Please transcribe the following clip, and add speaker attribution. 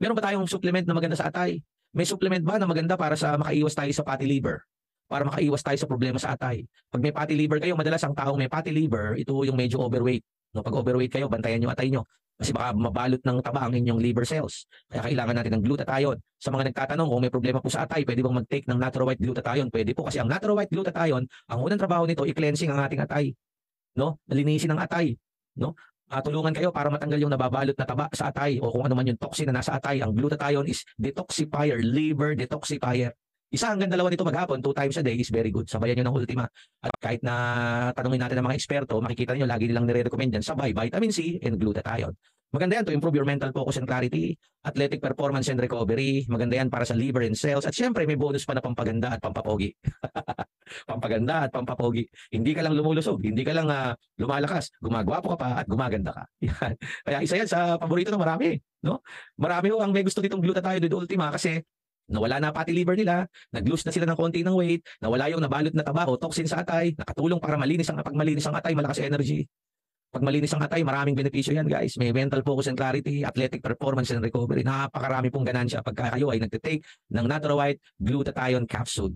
Speaker 1: Meron ba tayong supplement na maganda sa atay? May supplement ba na maganda para sa makaiwas tayo sa fatty liver? Para makaiwas tayo sa problema sa atay. Pag may fatty liver kayo, madalas ang taong may fatty liver, ito yung medyo overweight. No, pag overweight kayo, bantayan yung atay nyo. Kasi baka mabalot ng taba ang inyong liver cells. Kaya kailangan natin ng glutathione. Sa mga nagtatanong kung may problema po sa atay, pwede bang mag-take ng natural white glutathione? Pwede po kasi ang natural white glutathione, ang unang trabaho nito, i-cleansing ang ating atay. No? Nalinisin ang atay. No? Uh, tulungan kayo para matanggal yung nababalot na taba sa atay o kung ano man yung toxin na nasa atay. Ang glutathione is detoxifier, liver detoxifier. Isa hanggang dalawa nito maghapon, two times a day is very good. Sabayan nyo ng Ultima. At kahit na tanungin natin ng mga eksperto, makikita niyo lagi nilang nire-recommend yan, sabay vitamin C and glutathione. Maganda yan to improve your mental focus and clarity, athletic performance and recovery. Maganda yan para sa liver and cells. At syempre, may bonus pa na pampaganda at pampapogi. pampaganda at pampapogi. Hindi ka lang lumulusog, hindi ka lang uh, lumalakas, gumagwapo ka pa at gumaganda ka. Kaya isa yan sa paborito ng marami. No? Marami ho ang may gusto ditong glutathione with Ultima kasi nawala na pati liver nila, nag-lose na sila ng konti ng weight, nawala yung nabalot na taba o toxin sa atay, nakatulong para malinis ang pag malinis ang atay, malakas energy. Pag malinis ang atay, maraming benepisyo yan guys. May mental focus and clarity, athletic performance and recovery. Napakarami pong ganansya pagka kayo ay nagtitake ng Natural White Glutathione Capsule.